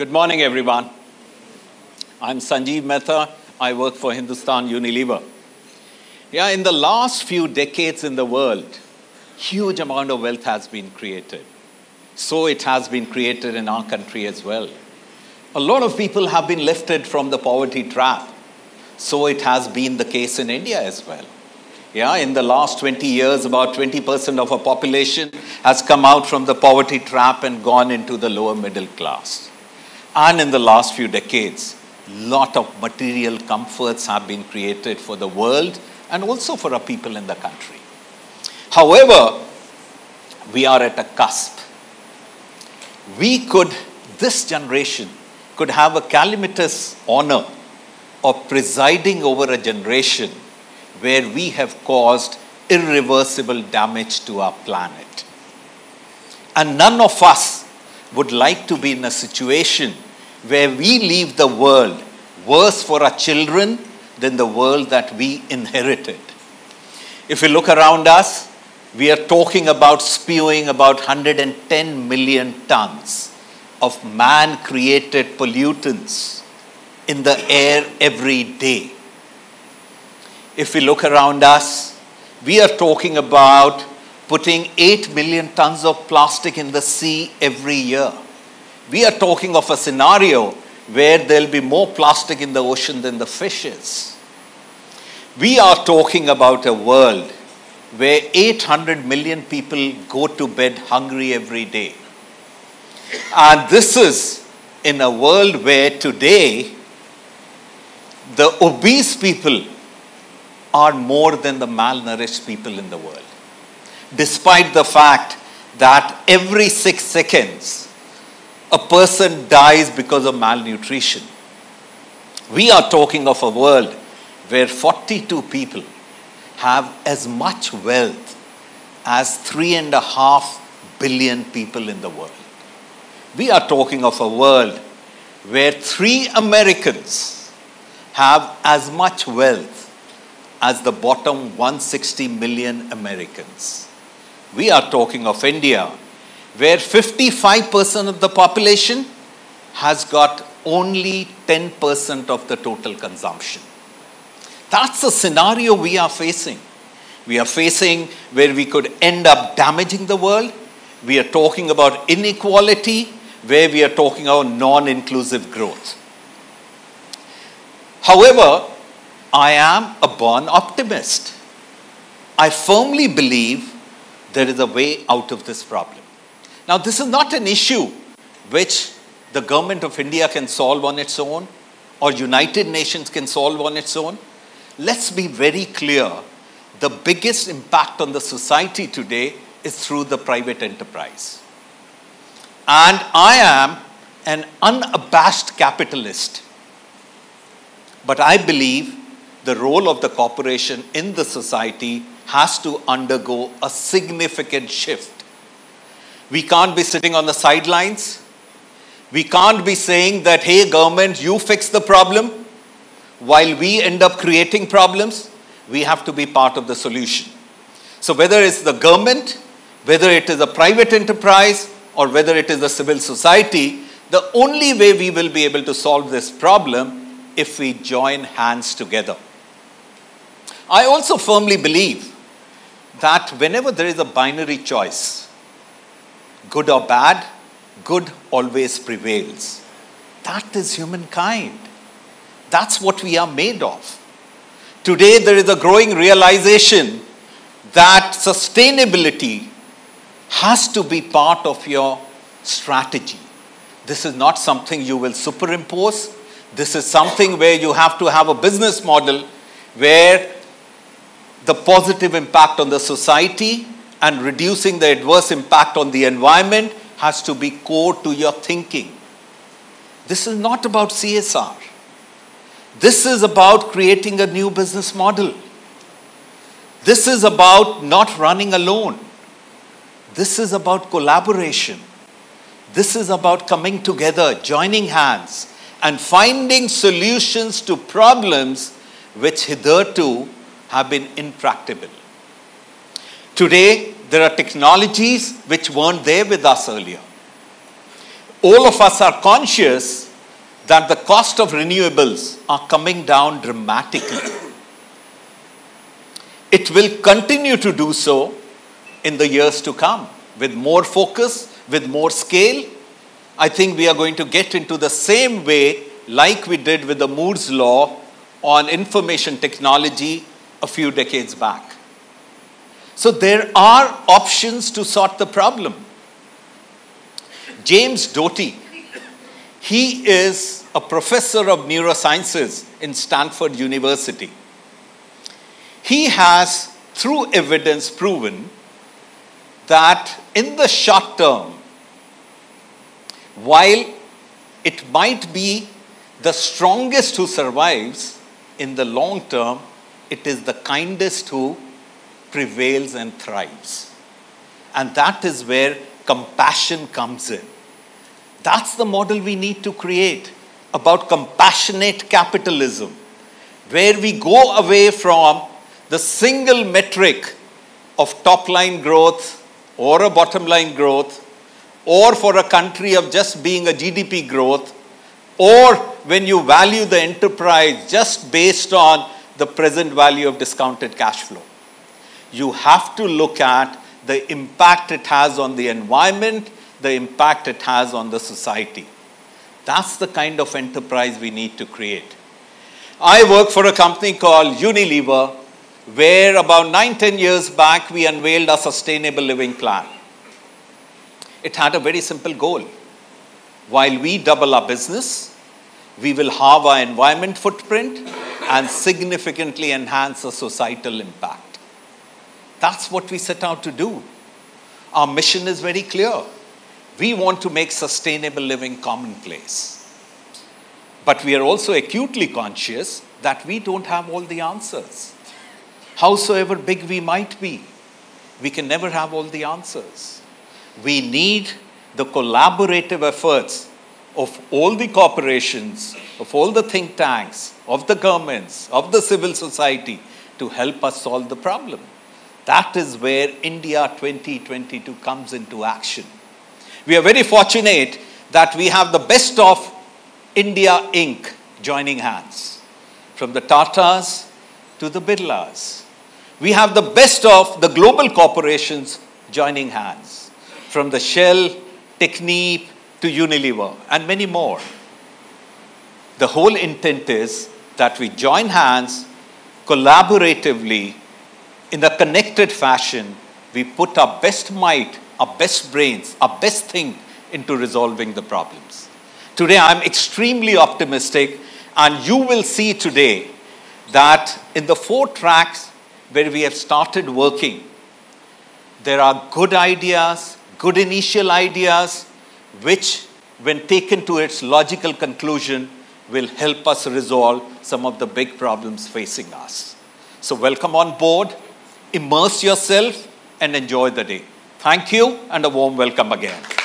Good morning, everyone. I'm Sanjiv Mehta. I work for Hindustan Unilever. Yeah, in the last few decades in the world, huge amount of wealth has been created. So it has been created in our country as well. A lot of people have been lifted from the poverty trap. So it has been the case in India as well. Yeah, in the last 20 years, about 20% of our population has come out from the poverty trap and gone into the lower middle class. And in the last few decades, lot of material comforts have been created for the world and also for our people in the country. However, we are at a cusp. We could, this generation, could have a calamitous honor of presiding over a generation where we have caused irreversible damage to our planet. And none of us would like to be in a situation where we leave the world worse for our children than the world that we inherited. If we look around us, we are talking about spewing about 110 million tons of man created pollutants in the air every day. If we look around us, we are talking about putting 8 million tons of plastic in the sea every year. We are talking of a scenario where there'll be more plastic in the ocean than the fishes. We are talking about a world where 800 million people go to bed hungry every day. And this is in a world where today the obese people are more than the malnourished people in the world. Despite the fact that every six seconds a person dies because of malnutrition. We are talking of a world where 42 people have as much wealth as three and a half billion people in the world. We are talking of a world where three Americans have as much wealth as the bottom 160 million Americans. We are talking of India where 55% of the population has got only 10% of the total consumption. That's the scenario we are facing. We are facing where we could end up damaging the world. We are talking about inequality, where we are talking about non inclusive growth. However, I am a born optimist. I firmly believe there is a way out of this problem. Now, this is not an issue which the government of India can solve on its own or United Nations can solve on its own. Let's be very clear. The biggest impact on the society today is through the private enterprise. And I am an unabashed capitalist. But I believe the role of the corporation in the society has to undergo a significant shift we can't be sitting on the sidelines. We can't be saying that, hey, government, you fix the problem while we end up creating problems. We have to be part of the solution. So, whether it's the government, whether it is a private enterprise, or whether it is a civil society, the only way we will be able to solve this problem if we join hands together. I also firmly believe that whenever there is a binary choice, good or bad, good always prevails. That is humankind. That's what we are made of. Today, there is a growing realization that sustainability has to be part of your strategy. This is not something you will superimpose. This is something where you have to have a business model where the positive impact on the society and reducing the adverse impact on the environment has to be core to your thinking. This is not about CSR. This is about creating a new business model. This is about not running alone. This is about collaboration. This is about coming together, joining hands, and finding solutions to problems which hitherto have been intractable. Today, there are technologies which weren't there with us earlier. all of us are conscious that the cost of renewables are coming down dramatically. It will continue to do so in the years to come with more focus, with more scale. I think we are going to get into the same way like we did with the Moore's Law on information technology a few decades back. So there are options to sort the problem. James Doty, he is a professor of neurosciences in Stanford University. He has, through evidence, proven that in the short term, while it might be the strongest who survives, in the long term, it is the kindest who prevails and thrives. And that is where compassion comes in. That's the model we need to create about compassionate capitalism, where we go away from the single metric of top line growth or a bottom line growth, or for a country of just being a GDP growth, or when you value the enterprise just based on the present value of discounted cash flow. You have to look at the impact it has on the environment, the impact it has on the society. That's the kind of enterprise we need to create. I work for a company called Unilever, where about nine, ten years back we unveiled our sustainable living plan. It had a very simple goal. While we double our business, we will halve our environment footprint and significantly enhance the societal impact. That's what we set out to do. Our mission is very clear. We want to make sustainable living commonplace. But we are also acutely conscious that we don't have all the answers. Howsoever big we might be, we can never have all the answers. We need the collaborative efforts of all the corporations, of all the think tanks, of the governments, of the civil society to help us solve the problem. That is where India 2022 comes into action. We are very fortunate that we have the best of India Inc. joining hands, from the Tatas to the Birlas. We have the best of the global corporations joining hands, from the Shell, Technip, to Unilever, and many more. The whole intent is that we join hands collaboratively in a connected fashion. We put our best might, our best brains, our best thing into resolving the problems. Today, I'm extremely optimistic, and you will see today that in the four tracks where we have started working, there are good ideas, good initial ideas, which, when taken to its logical conclusion, will help us resolve some of the big problems facing us. So, welcome on board, immerse yourself, and enjoy the day. Thank you, and a warm welcome again.